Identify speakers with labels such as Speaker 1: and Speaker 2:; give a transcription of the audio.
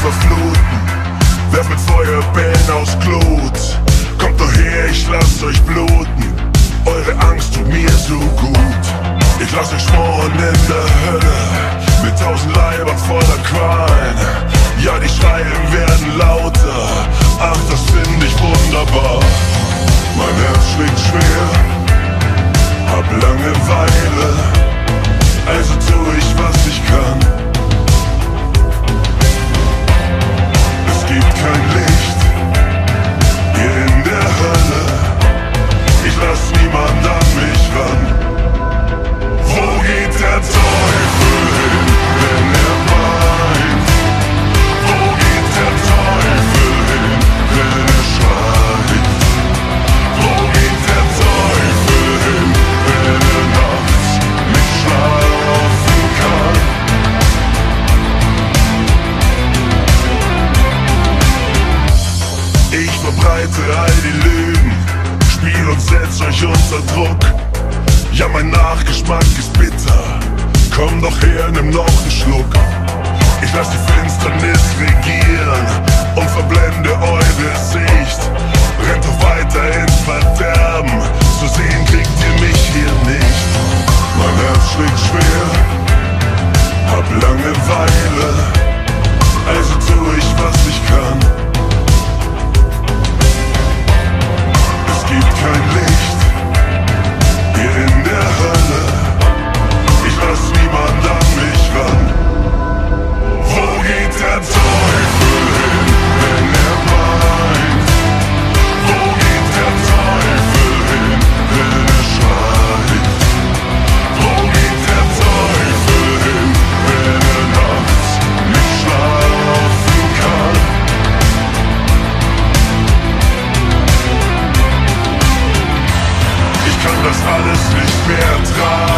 Speaker 1: verfluten. Werf mit Feuerbällen aus Glut. Kommt doch her, ich lass euch bluten. Eure Angst tut mir so gut. Ich lass euch schmoren in der Hölle. Mit tausend Leibern voller Qualen. Ja, die Schreie werden lauter. Seite all die Lügen. Spiel und setzt euch unter Druck. Ja, mein Nachgeschmack ist bitter. Komm doch her, nimm noch einen Schluck. Ich lass die Finsternis regieren Und verblende eure Sicht. Rennt doch weiter ins Verderben. Zu sehen kriegt ihr mich hier nicht. Mein Herz schlägt schwer. God.